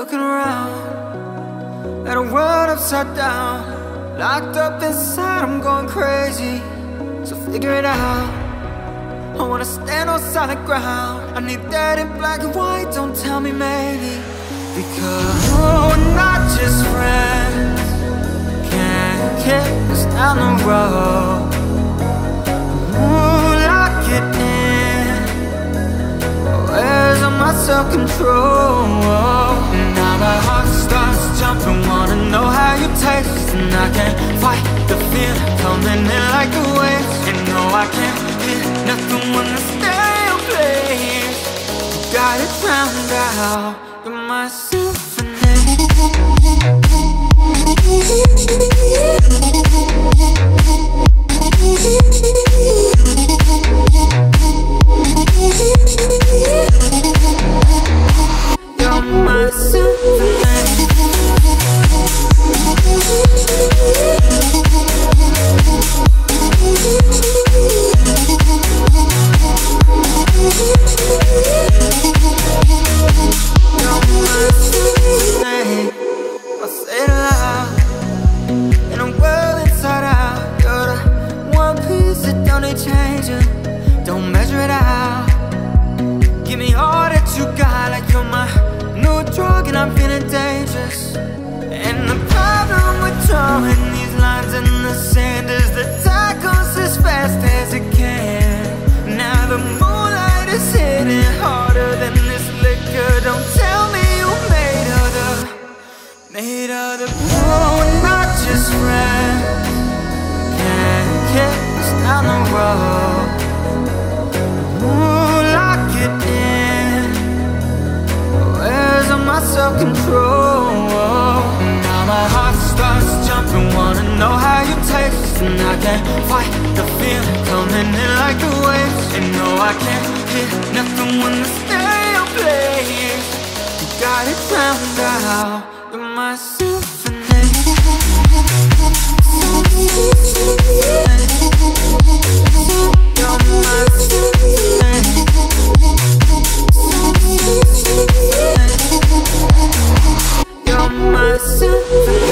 Looking around at a world upside down. Locked up inside, I'm going crazy. So figure it out. I wanna stand on solid ground. I need that in black and white. Don't tell me maybe. Because we're not just friends. Can't kick us down the road. Ooh, lock it in. Where's my self-control? Now the fear coming in like a wave. You know I can't hear nothing when the stereo plays. You got it drowned out. You're my symphony. You're my symphony. And I'm feeling dangerous. And the problem with drawing these lines in the sand is the tide goes as fast as it can. Now the moonlight is hitting harder than this liquor. Don't tell me you made of the Made of the oh, self-control? Now my heart starts jumping. Wanna know how you taste, and I can't fight the fear coming in like a wave. And no, I can't hear nothing when the stereo plays. You got it drowned out. You're my symphony. soon.